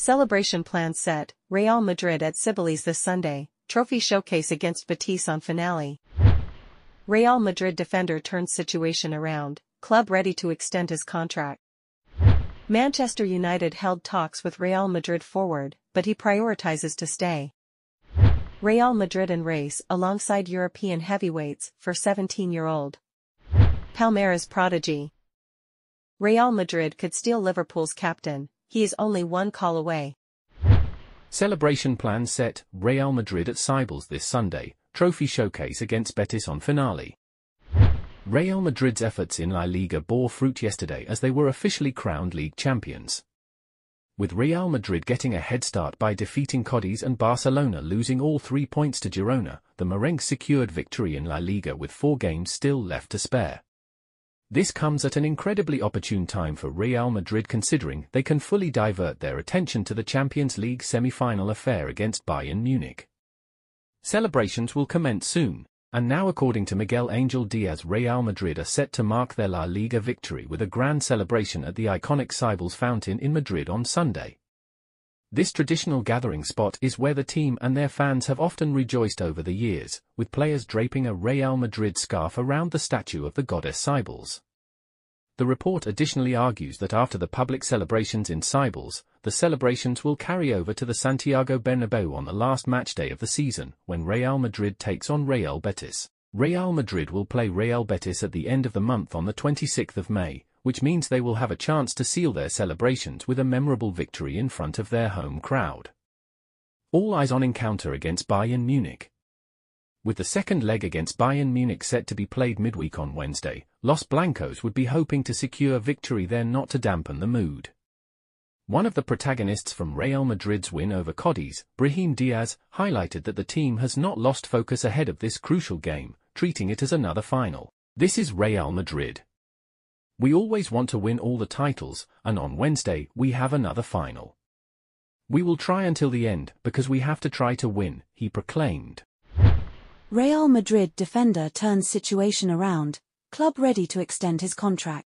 Celebration plans set, Real Madrid at Cibeles this Sunday, trophy showcase against Betis on finale. Real Madrid defender turns situation around, club ready to extend his contract. Manchester United held talks with Real Madrid forward, but he prioritizes to stay. Real Madrid in race alongside European heavyweights for 17-year-old. Palmeiras prodigy. Real Madrid could steal Liverpool's captain, he is only one call away. Celebration plans set, Real Madrid at Cibeles this Sunday, trophy showcase against Betis on finale. Real Madrid's efforts in La Liga bore fruit yesterday as they were officially crowned league champions with Real Madrid getting a head start by defeating Cadiz and Barcelona losing all three points to Girona, the Merengues secured victory in La Liga with four games still left to spare. This comes at an incredibly opportune time for Real Madrid considering they can fully divert their attention to the Champions League semi-final affair against Bayern Munich. Celebrations will commence soon, and now according to Miguel Angel Diaz Real Madrid are set to mark their La Liga victory with a grand celebration at the iconic Cibeles fountain in Madrid on Sunday. This traditional gathering spot is where the team and their fans have often rejoiced over the years, with players draping a Real Madrid scarf around the statue of the goddess Cibeles. The report additionally argues that after the public celebrations in Cibeles, the celebrations will carry over to the Santiago Bernabeu on the last match day of the season, when Real Madrid takes on Real Betis. Real Madrid will play Real Betis at the end of the month on the 26th of May, which means they will have a chance to seal their celebrations with a memorable victory in front of their home crowd. All eyes on encounter against Bayern Munich. With the second leg against Bayern Munich set to be played midweek on Wednesday, Los Blancos would be hoping to secure victory there not to dampen the mood. One of the protagonists from Real Madrid's win over Cadiz, Brahim Diaz, highlighted that the team has not lost focus ahead of this crucial game, treating it as another final. This is Real Madrid. We always want to win all the titles, and on Wednesday we have another final. We will try until the end because we have to try to win, he proclaimed. Real Madrid defender turns situation around, club ready to extend his contract.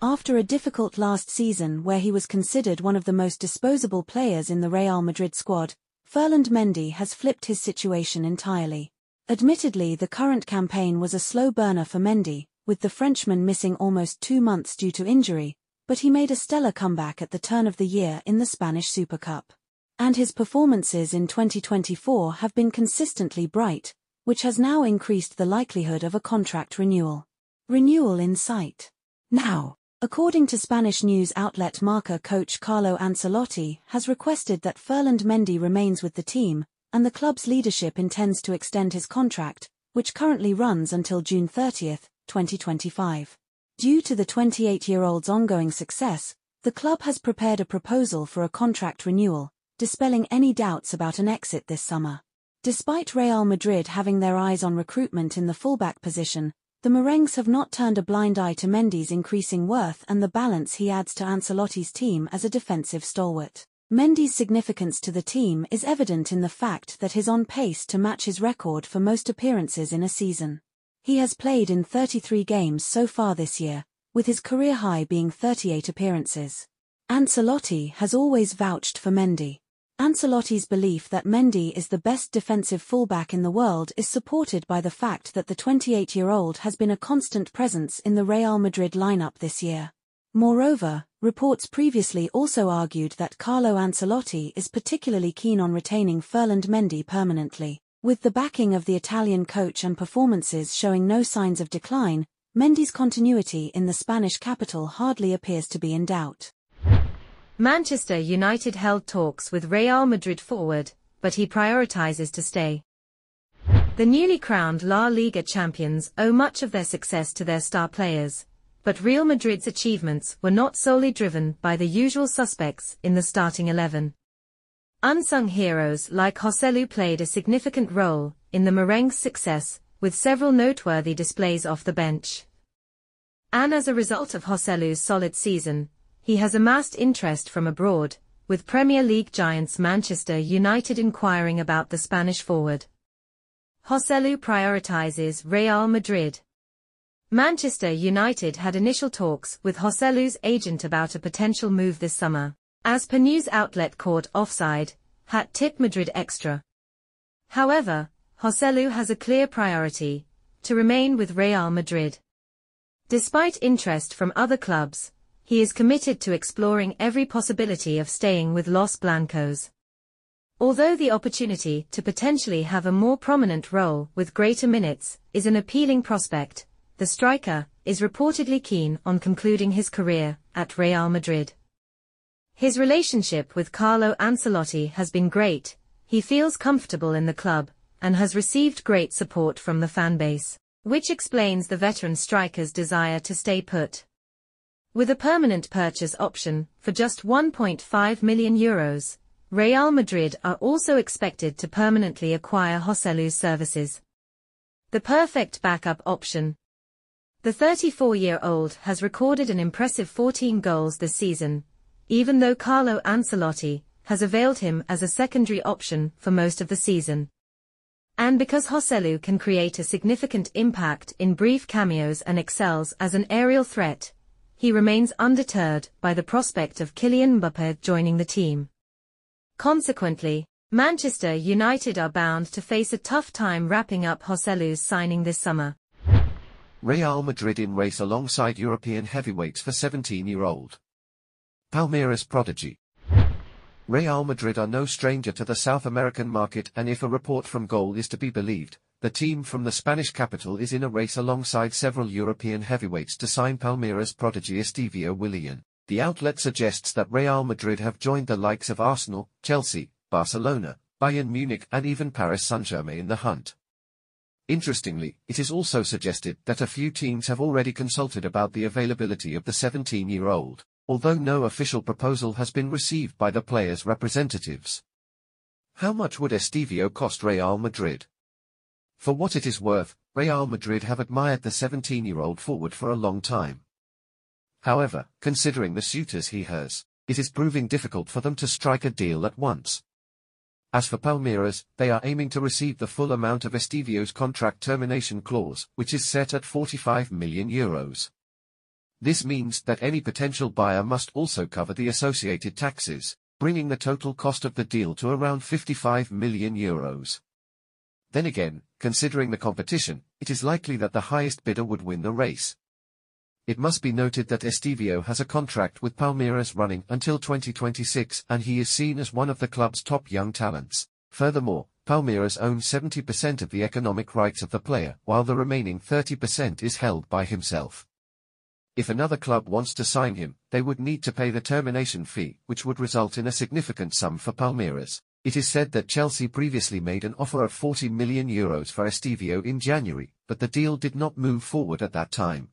After a difficult last season where he was considered one of the most disposable players in the Real Madrid squad, Ferland Mendy has flipped his situation entirely. Admittedly the current campaign was a slow burner for Mendy, with the Frenchman missing almost two months due to injury, but he made a stellar comeback at the turn of the year in the Spanish Super Cup and his performances in 2024 have been consistently bright, which has now increased the likelihood of a contract renewal. Renewal in sight. Now, according to Spanish news outlet Marca coach Carlo Ancelotti has requested that Ferland Mendy remains with the team, and the club's leadership intends to extend his contract, which currently runs until June 30, 2025. Due to the 28-year-old's ongoing success, the club has prepared a proposal for a contract renewal, dispelling any doubts about an exit this summer. Despite Real Madrid having their eyes on recruitment in the fullback position, the Merengues have not turned a blind eye to Mendy's increasing worth and the balance he adds to Ancelotti's team as a defensive stalwart. Mendy's significance to the team is evident in the fact that he's on pace to match his record for most appearances in a season. He has played in 33 games so far this year, with his career high being 38 appearances. Ancelotti has always vouched for Mendy. Ancelotti's belief that Mendy is the best defensive fullback in the world is supported by the fact that the 28-year-old has been a constant presence in the Real Madrid lineup this year. Moreover, reports previously also argued that Carlo Ancelotti is particularly keen on retaining Ferland Mendy permanently. With the backing of the Italian coach and performances showing no signs of decline, Mendy's continuity in the Spanish capital hardly appears to be in doubt. Manchester United held talks with Real Madrid forward, but he prioritizes to stay. The newly crowned La Liga champions owe much of their success to their star players, but Real Madrid's achievements were not solely driven by the usual suspects in the starting 11. Unsung heroes like Joselu played a significant role in the Merengues' success, with several noteworthy displays off the bench. And as a result of Joselu's solid season, he has amassed interest from abroad, with Premier League giants Manchester United inquiring about the Spanish forward. Joselu prioritizes Real Madrid. Manchester United had initial talks with Joselu's agent about a potential move this summer, As per news outlet caught offside, hat tip Madrid extra. However, Joselu has a clear priority, to remain with Real Madrid. Despite interest from other clubs, he is committed to exploring every possibility of staying with Los Blancos. Although the opportunity to potentially have a more prominent role with greater minutes is an appealing prospect, the striker is reportedly keen on concluding his career at Real Madrid. His relationship with Carlo Ancelotti has been great, he feels comfortable in the club, and has received great support from the fan base, which explains the veteran striker's desire to stay put. With a permanent purchase option for just 1.5 million euros, Real Madrid are also expected to permanently acquire Joselu's services. The perfect backup option, the 34-year-old has recorded an impressive 14 goals this season, even though Carlo Ancelotti has availed him as a secondary option for most of the season. And because Joselu can create a significant impact in brief cameos and excels as an aerial threat, he remains undeterred by the prospect of Kylian Mbappe joining the team. Consequently, Manchester United are bound to face a tough time wrapping up Joselu's signing this summer. Real Madrid in race alongside European heavyweights for 17-year-old. Palmeiras prodigy. Real Madrid are no stranger to the South American market and if a report from Goal is to be believed, the team from the Spanish capital is in a race alongside several European heavyweights to sign Palmeiras prodigy Estevao Willian. The outlet suggests that Real Madrid have joined the likes of Arsenal, Chelsea, Barcelona, Bayern Munich and even Paris Saint-Germain in the hunt. Interestingly, it is also suggested that a few teams have already consulted about the availability of the 17-year-old, although no official proposal has been received by the players' representatives. How much would Estevao cost Real Madrid? For what it is worth, Real Madrid have admired the 17-year-old forward for a long time. However, considering the suitors he has, it is proving difficult for them to strike a deal at once. As for Palmeiras, they are aiming to receive the full amount of Estevao's contract termination clause, which is set at 45 million euros. This means that any potential buyer must also cover the associated taxes, bringing the total cost of the deal to around 55 million euros. Then again, considering the competition, it is likely that the highest bidder would win the race. It must be noted that Estevao has a contract with Palmeiras running until 2026 and he is seen as one of the club's top young talents. Furthermore, Palmeiras own 70% of the economic rights of the player, while the remaining 30% is held by himself. If another club wants to sign him, they would need to pay the termination fee, which would result in a significant sum for Palmeiras. It is said that Chelsea previously made an offer of 40 million euros for Estevao in January, but the deal did not move forward at that time.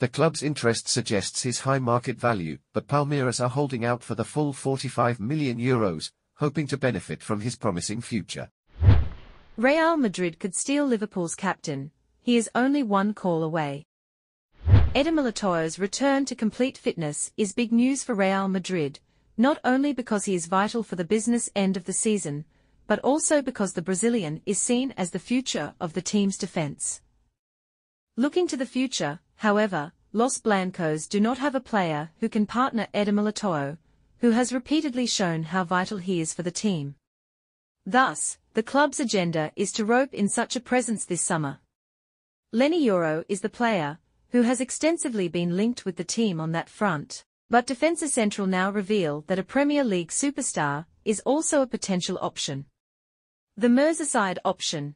The club's interest suggests his high market value, but Palmeiras are holding out for the full 45 million euros, hoping to benefit from his promising future. Real Madrid could steal Liverpool's captain. He is only one call away. Eder return to complete fitness is big news for Real Madrid, not only because he is vital for the business end of the season, but also because the Brazilian is seen as the future of the team's defense. Looking to the future, However, Los Blancos do not have a player who can partner Eder who has repeatedly shown how vital he is for the team. Thus, the club's agenda is to rope in such a presence this summer. Leny Yoro is the player, who has extensively been linked with the team on that front, but Defensa Central now reveal that a Premier League superstar is also a potential option. The Merseyside option.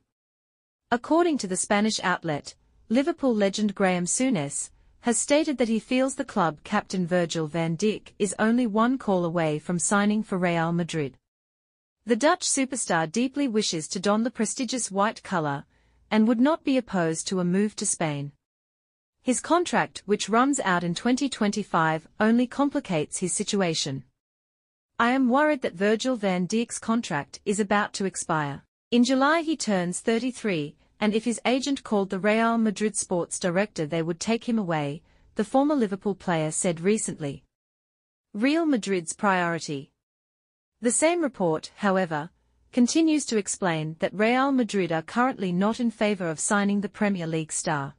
According to the Spanish outlet, Liverpool legend Graeme Souness, has stated that he feels the club captain Virgil van Dijk is only one call away from signing for Real Madrid. The Dutch superstar deeply wishes to don the prestigious white colour, and would not be opposed to a move to Spain. His contract, which runs out in 2025, only complicates his situation. I am worried that Virgil van Dijk's contract is about to expire. In July he turns 33, and if his agent called the Real Madrid sports director they would take him away, the former Liverpool player said recently. Real Madrid's priority. The same report, however, continues to explain that Real Madrid are currently not in favour of signing the Premier League star.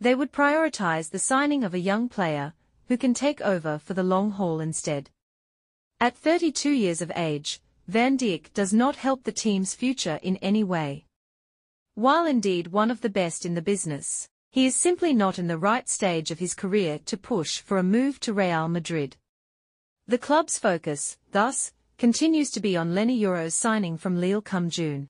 They would prioritise the signing of a young player, who can take over for the long haul instead. At 32 years of age, Van Dijk does not help the team's future in any way. While indeed one of the best in the business, he is simply not in the right stage of his career to push for a move to Real Madrid. The club's focus, thus, continues to be on Leny Yoro's signing from Lille come June.